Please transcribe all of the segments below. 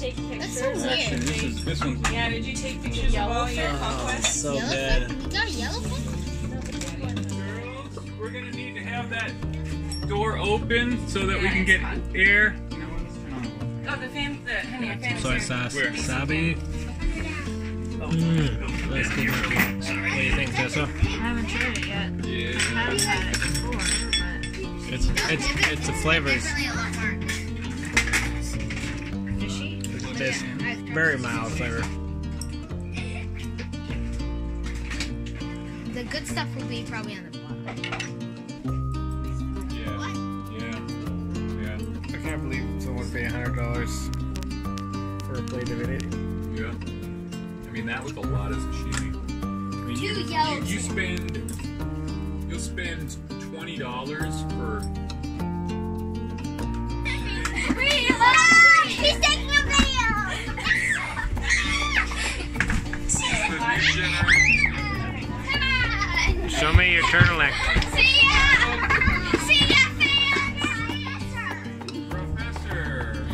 take That's pictures? so weird. This is this one's Yeah, did you take pictures of all your Oh, conquests? so Yellow good. fin? You got a yellow fin? Girls, we're gonna need to have that door open so that we can get air. Oh, the fan, the honey, your fan Soy is here. sauce. Where? Sabi. Mmm. Let's get What do you think, Tessa? I haven't tried it yet. I Yeah. haven't had it before, but It's it's it's the flavors. This very mild flavor. The good stuff will be probably on the bottom. Yeah. Yeah. Yeah. I can't believe someone paid pay hundred dollars for a plate of it. Yeah. I mean, that was a lot of sashimi. I mean, you, Two you, yellows. you spend, you'll spend twenty dollars for. Show me your. See ya! See ya, fans! Professor.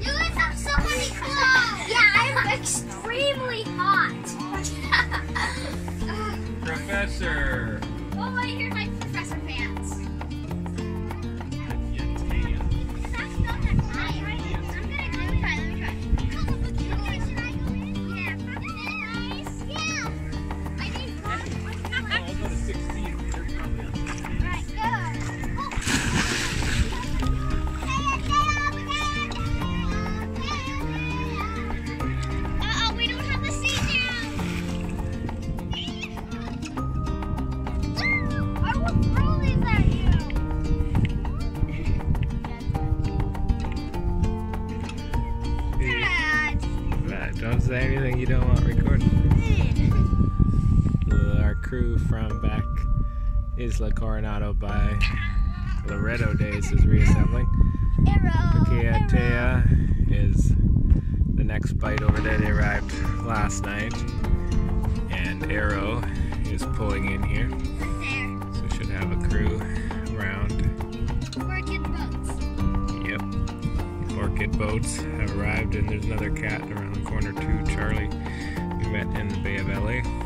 You guys have so many clothes! Yeah, I'm extremely hot! Professor. oh, wait, here's my crew from back Isla Coronado by Loreto Days is reassembling. Kiatea is the next bite over there. They arrived last night. And Arrow is pulling in here. So should have a crew around. Orchid boats. Yep. Orchid boats have arrived and there's another cat around the corner too, Charlie. We met in the Bay of LA.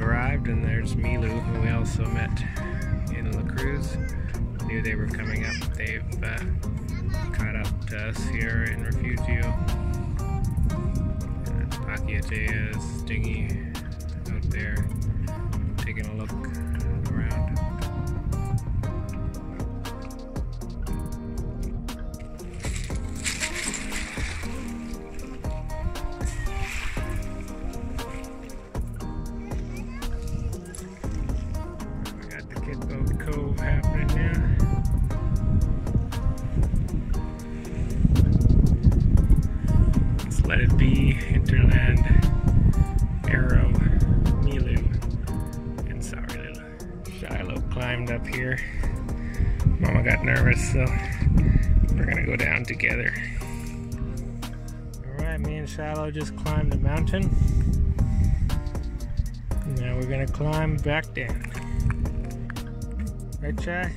Arrived, and there's Milu, who we also met in La Cruz. Knew they were coming up. They've uh, caught up to us here in Refugio. And Pakiatea, Stingy out there Hinterland, Arrow, Milu, and Sorry Little. Shiloh climbed up here. Mama got nervous, so we're gonna go down together. Alright, me and Shiloh just climbed the mountain. Now we're gonna climb back down. Right, Chai?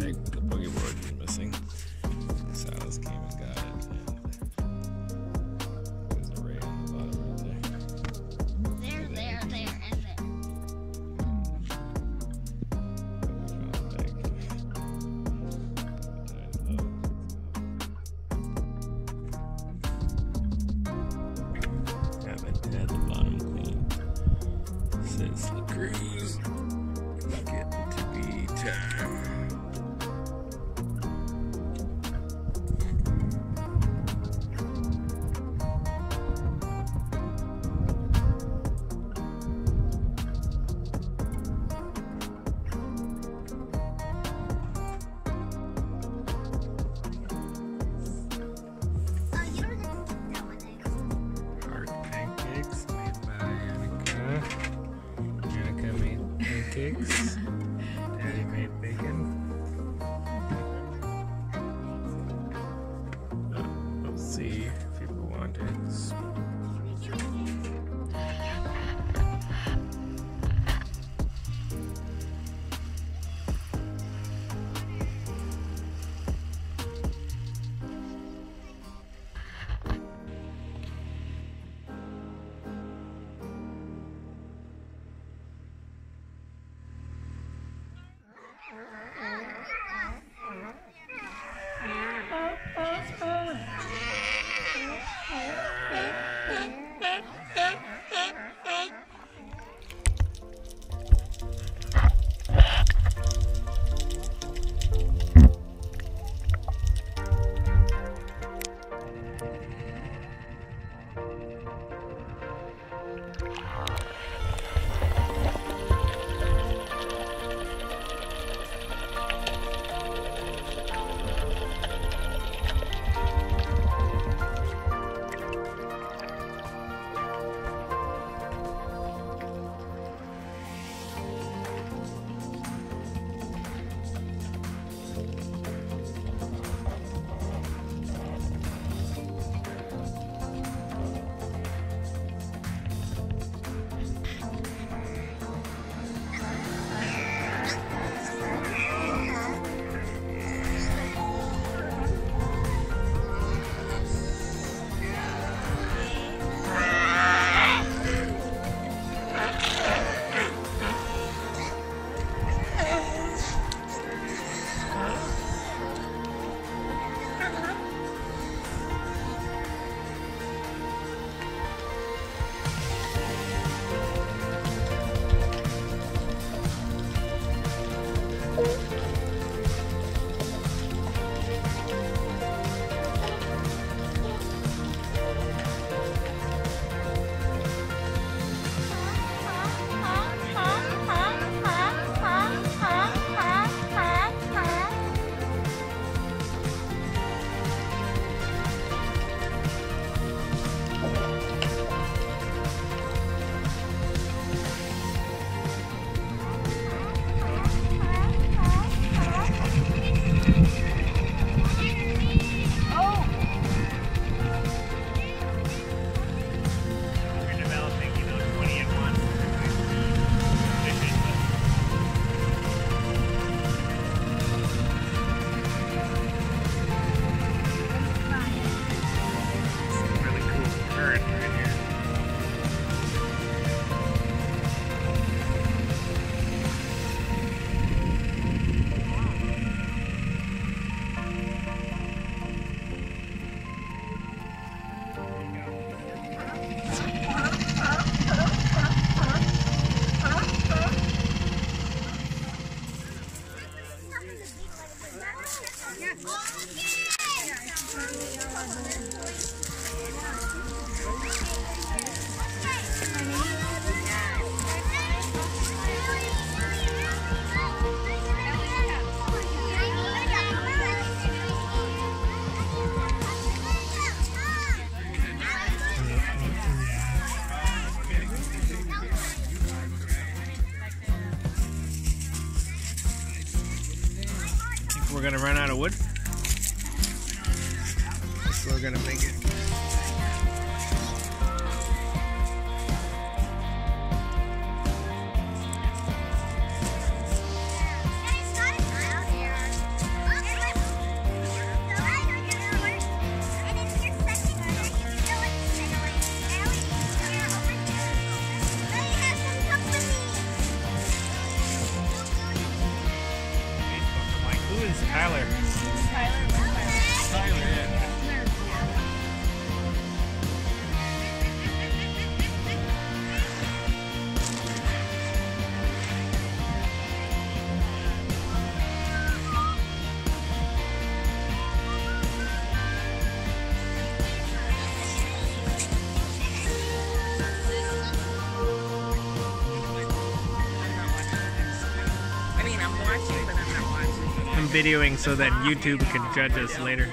Bag, the boogie board was missing. Silas came and got it. And there's a ray on the bottom right there. There, there, there, and there. Found the bag. Haven't had the bottom clean since the cruise. It's getting to be time. Made we're gonna run out of wood? We're gonna make it. Videoing so that YouTube can judge us later.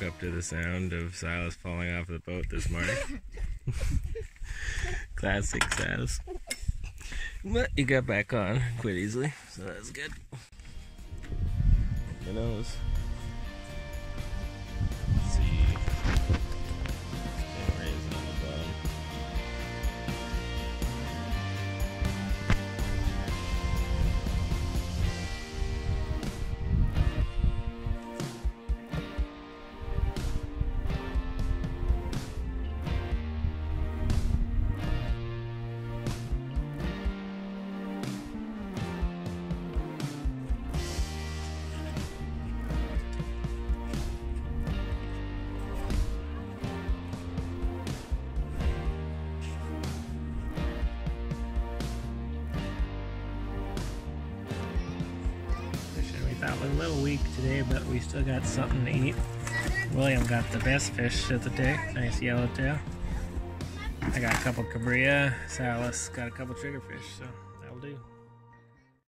Woke up to the sound of Silas falling off the boat this morning. Classic Silas. But he got back on quite easily, so that's good. Who knows? A little weak today, but we still got something to eat. William got the best fish of the day, nice yellowtail. I got a couple cabrilla. Silas got a couple triggerfish, so that'll do.